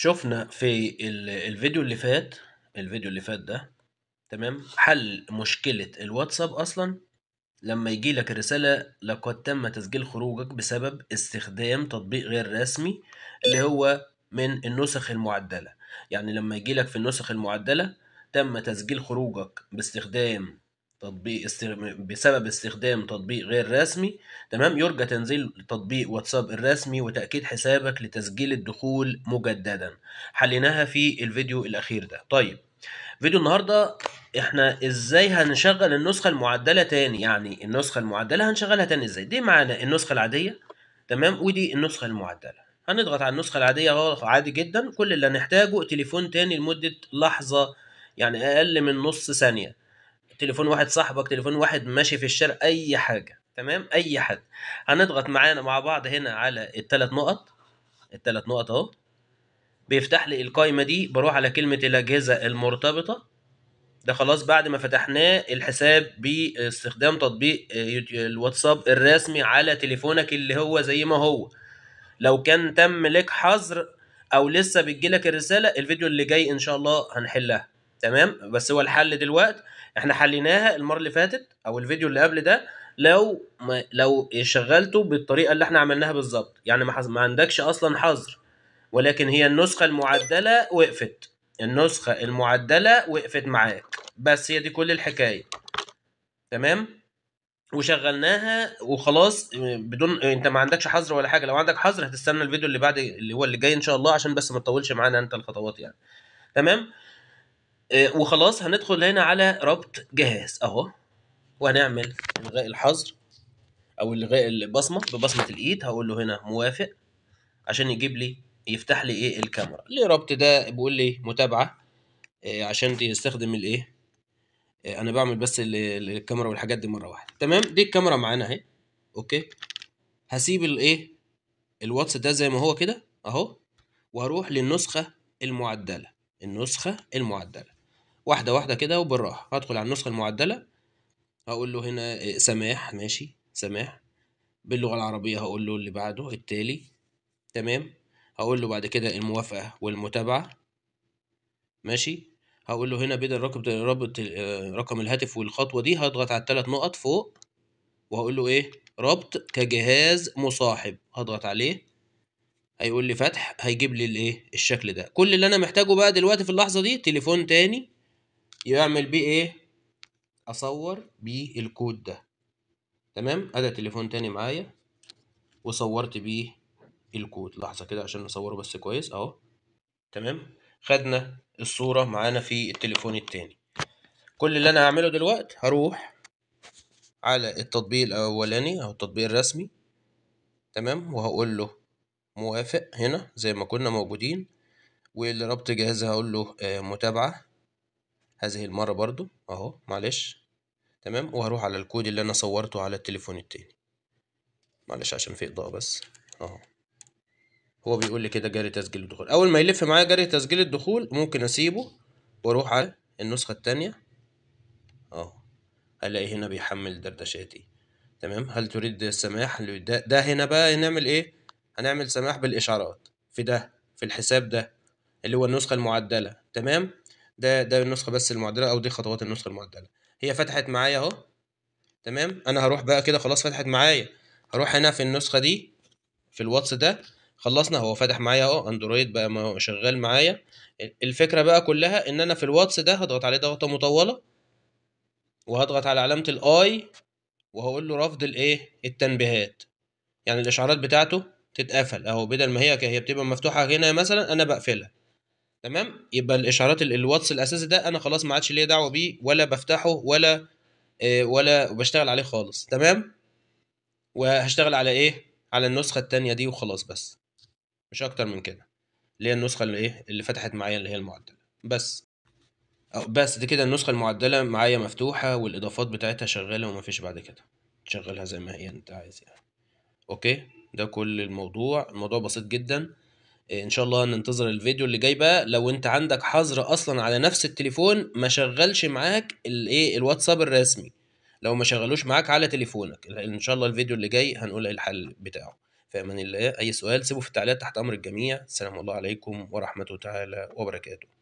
شفنا في ال- الفيديو اللي فات الفيديو اللي فات ده تمام؟ حل مشكلة الواتساب أصلا لما يجي لك الرسالة لقد تم تسجيل خروجك بسبب استخدام تطبيق غير رسمي اللي هو من النسخ المعدلة. يعني لما يجي لك في النسخ المعدلة تم تسجيل خروجك باستخدام تطبيق استغ... بسبب استخدام تطبيق غير رسمي تمام؟ يرجى تنزيل تطبيق واتساب الرسمي وتأكيد حسابك لتسجيل الدخول مجددا. حليناها في الفيديو الأخير ده. طيب فيديو النهارده إحنا إزاي هنشغل النسخة المعدلة تاني؟ يعني النسخة المعدلة هنشغلها تاني إزاي؟ دي معانا النسخة العادية تمام؟ ودي النسخة المعدلة. هنضغط على النسخة العادية اهو عادي جدا. كل اللي هنحتاجه تليفون تاني لمدة لحظة يعني أقل من نص ثانية. تليفون واحد صاحبك تليفون واحد ماشي في الشارع أي حاجة تمام؟ أي حد. هنضغط معانا مع بعض هنا على الثلاث نقط. الثلاث نقط أهو. بيفتح لي القائمة دي بروح على كلمة الأجهزة المرتبطة. ده خلاص بعد ما فتحناه الحساب باستخدام تطبيق آه، الواتساب الرسمي على تليفونك اللي هو زي ما هو. لو كان تم لك حظر أو لسه بتجيلك الرسالة الفيديو اللي جاي إن شاء الله هنحلها. تمام؟ بس هو الحل دلوقتي إحنا حليناها المرة اللي فاتت أو الفيديو اللي قبل ده لو ما لو شغلته بالطريقة اللي إحنا عملناها بالظبط. يعني ما, ما عندكش أصلا حظر ولكن هي النسخة المعدلة وقفت. النسخة المعدلة وقفت معاك. بس هي دي كل الحكاية. تمام؟ وشغلناها وخلاص بدون انت ما عندكش حظر ولا حاجة. لو عندك حظر هتستنى الفيديو اللي بعد اللي هو اللي جاي إن شاء الله عشان بس ما تطولش معانا أنت الخطوات يعني. تمام؟ وخلاص هندخل هنا على ربط جهاز أهو وهنعمل إلغاء الحظر أو إلغاء البصمة ببصمة الإيد هقول له هنا موافق عشان يجيب لي يفتح لي إيه الكاميرا. ليه ربط ده؟ بيقول لي متابعة إيه عشان تستخدم الإيه؟ إيه أنا بعمل بس ال- ال- الكاميرا والحاجات دي مرة واحدة. تمام؟ دي الكاميرا معانا أهي. okay؟ هسيب الايه الواتس ده زي ما هو كده أهو وهروح للنسخة المعدلة. النسخة المعدلة. واحدة واحدة كده وبالراحة. هدخل على النسخة المعدلة هقول له هنا إيه، سماح ماشي سماح. باللغة العربية هقول له اللي بعده التالي. تمام؟ هقول له بعد كده الموافقة والمتابعة. ماشي؟ هقول له هنا بدل رقم رابط آه، رقم الهاتف والخطوة دي. هضغط على الثلاث نقط فوق. وهقول له إيه؟ ربط كجهاز مصاحب. هضغط عليه. هيقول لي فتح. هيجيب لي الإيه؟ الشكل ده. كل اللي أنا محتاجه بقى دلوقتي في اللحظة دي تليفون تاني. يعمل بيه إيه؟ أصور بيه الكود ده. تمام؟ أدي تليفون تاني معايا. وصورت بيه الكود. لحظة كده عشان نصوره بس كويس. أهو. تمام؟ خدنا الصورة معانا في التليفون التاني. كل اللي أنا هعمله دلوقتي هروح على التطبيق الأولاني أو التطبيق الرسمي. تمام؟ وهقول له موافق هنا زي ما كنا موجودين. والربط جاهز هقول له آه، متابعة. هذه المرة برضو أهو معلش. تمام؟ وهروح على الكود اللي أنا صورته على التليفون التاني. معلش عشان في إضاءة بس. أهو. هو بيقول لي كده جاري تسجيل الدخول. أول ما يلف معايا جاري تسجيل الدخول ممكن أسيبه وأروح على النسخة التانية. أهو. هلاقي هنا بيحمل دردشاتي. تمام؟ هل تريد السماح ده, ده هنا بقى هنعمل إيه؟ هنعمل سماح بالإشعارات. في ده في الحساب ده اللي هو النسخة المعدلة. تمام؟ ده ده النسخة بس المعدلة أو دي خطوات النسخة المعدلة. هي فتحت معايا أهو. تمام؟ أنا هروح بقى كده خلاص فتحت معايا. هروح هنا في النسخة دي في الواتس ده. خلصنا هو فتح معايا أهو. أندرويد بقى شغال معايا. الفكرة بقى كلها إن أنا في الواتس ده هضغط عليه ضغطة مطولة. وهضغط على علامة الاي وهقول له رفض الايه التنبيهات. يعني الإشعارات بتاعته تتقفل. أهو بدل ما هي هي بتبقى مفتوحة هنا مثلا أنا بقفلها. تمام؟ يبقى الاشعارات ال- الواتس الأساسي ده أنا خلاص ما عادش ليا دعوة بيه ولا بفتحه ولا إيه ولا بشتغل عليه خالص. تمام؟ وهشتغل على إيه؟ على النسخة التانية دي وخلاص بس. مش أكتر من كده. اللي هي النسخة اللي إيه؟ اللي فتحت معايا اللي هي المعدلة. بس. بس دي كده النسخة المعدلة معايا مفتوحة والإضافات بتاعتها شغالة ومفيش بعد كده. تشغلها زي ما هي أنت عايز يعني. أوكي؟ ده كل الموضوع. الموضوع بسيط جدا. إيه، إن شاء الله ننتظر الفيديو اللي جاي بقى. لو أنت عندك حظر أصلا على نفس التليفون ما شغلش معاك الإيه الواتساب الرسمي. لو ما شغلوش معاك على تليفونك. إن شاء الله الفيديو اللي جاي هنقول الحل بتاعه. في أمان الله أي سؤال سيبه في التعليقات تحت أمر الجميع. السلام الله عليكم ورحمة تعالى وبركاته.